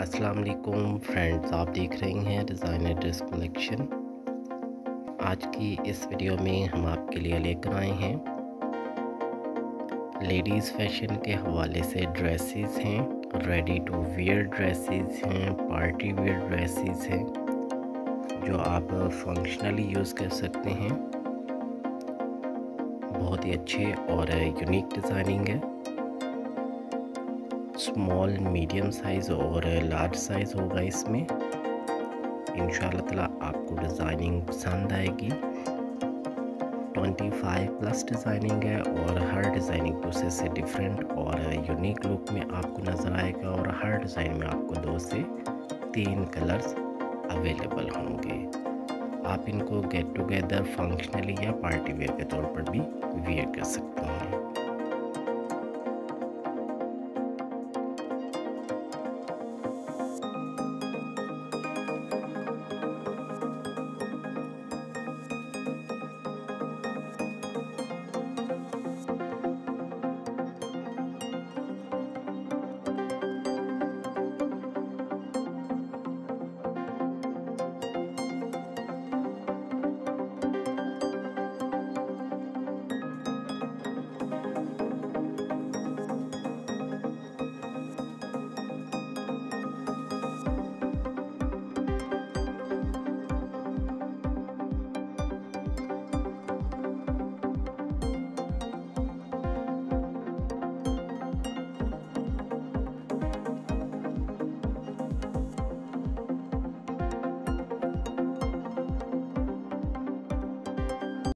अस्सलाम वालेकुम फ्रेंड्स, आप देख रहे हैं डिज़ाइनर ड्रेस कलेक्शन। आज की इस वीडियो में हम आपके लिए लेकर आए हैं। लेडीज़ फ़ैशन के हवाले से ड्रेसेस हैं रेडी टू वियर ड्रेसेस हैं पार्टी वियर ड्रेसेस हैं, जो आप फंक्शनली यूज़ कर सकते हैं। बहुत ही अच्छे और यूनिक डिज़ाइनिंग है। स्मॉल मीडियम साइज़ और लार्ज साइज़ होगा इसमें। इन ताला आपको डिज़ाइनिंग पसंद आएगी। 25 प्लस डिज़ाइनिंग है और हर डिज़ाइनिंग प्रोसेस से डिफरेंट और यूनिक लुक में आपको नज़र आएगा और हर डिज़ाइन में आपको दो से तीन कलर्स अवेलेबल होंगे। आप इनको गेट टुगेदर फंक्शनली या पार्टी वेयर के तौर पर भी वेयर कर सकते हैं।